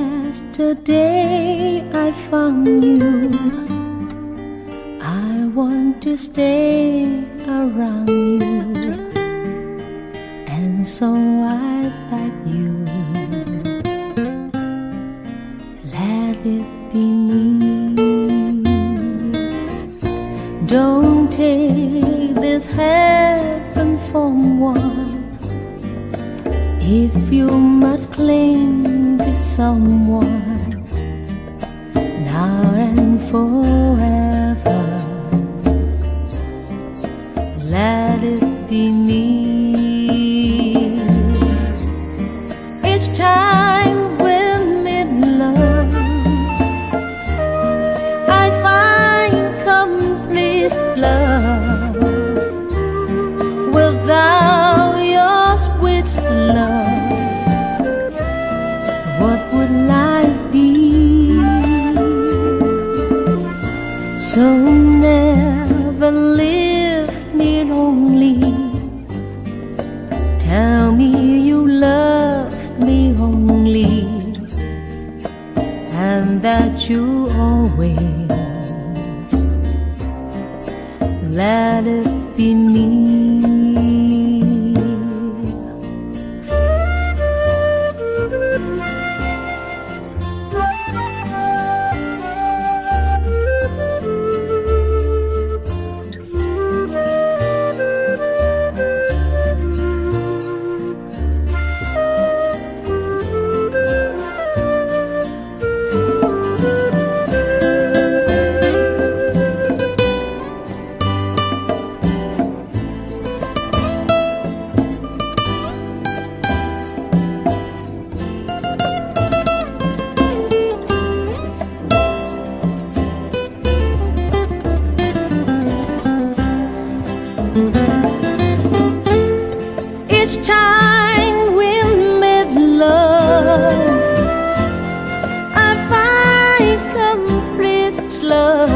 Yesterday I found you. I want to stay around you, and so I beg you. Let it be me. Don't take this heaven from one. If you must cling to someone now and forever, let it be me. Each time we meet love, I find complete love without you always let it be me. Each time we made love, I find complete love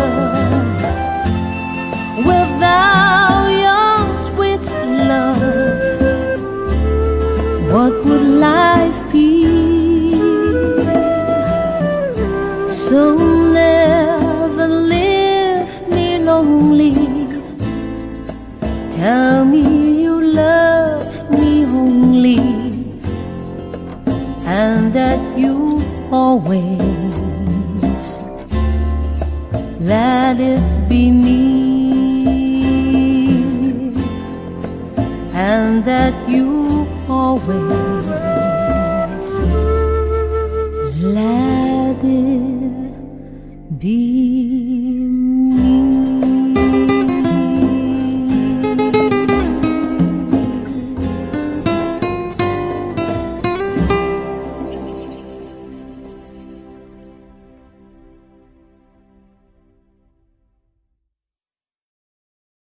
without your sweet love. What would life be? So never leave me lonely. Tell me you love me only, and that you always let it be me, and that you always let it be